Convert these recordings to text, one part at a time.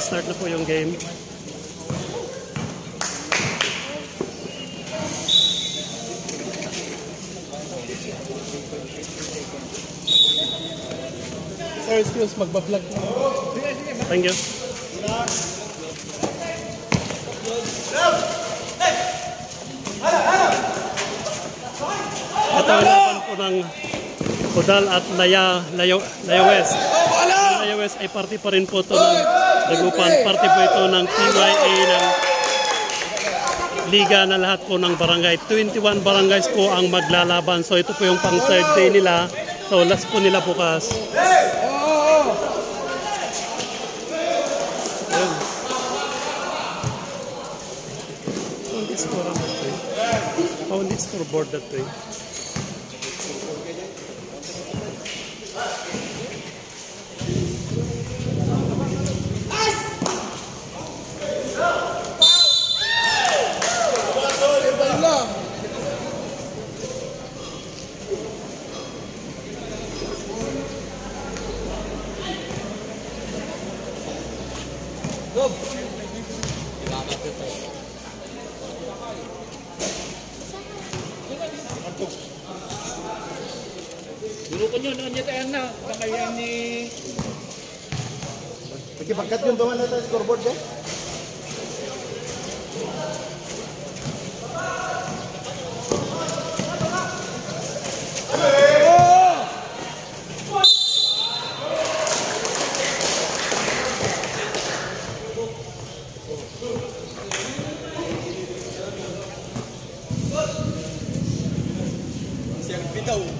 Mag-start na po yung game. Sir, excuse, magbablog na. Thank you. Katalapan po ng Udal at Laya, Laya, Laya West. Ang Laya West ay party pa rin po ito ng Dagupan. Party po ito ng TYA ng liga na lahat po ng barangay. 21 barangays po ang maglalaban. So ito po yung pang third day nila. So last po nila bukas. Found this scoreboard that way. Grupo nyo, noon niya tayo na. Pakayan ni... Sige, pagkat yung tuwan natin scoreboard eh. Siyang bitaw.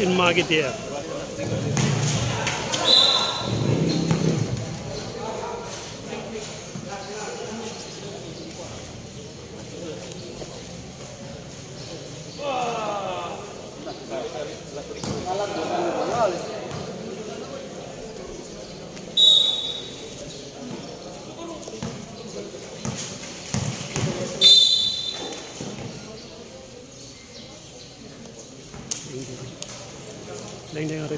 in Margaret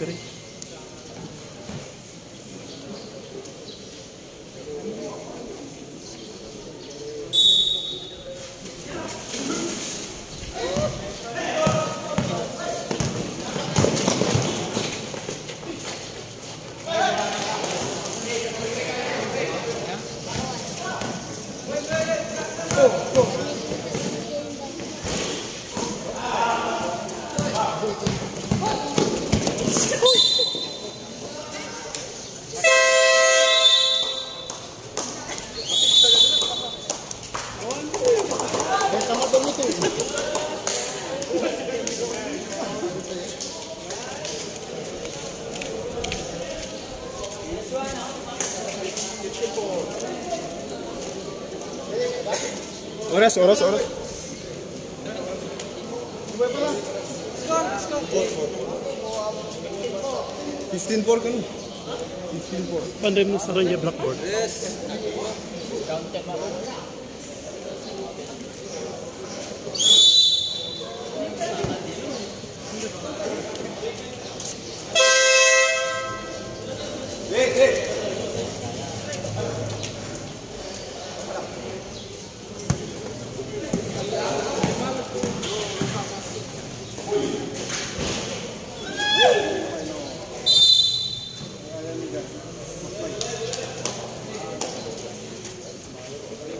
Spirit. Oras, oras, oras. Fifteen four kan? Fifteen four. Pandai mo sa kanya blackboard.